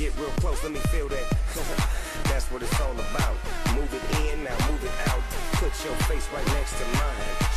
Get real close, let me feel that. That's what it's all about. Move it in, now move it out. Put your face right next to mine.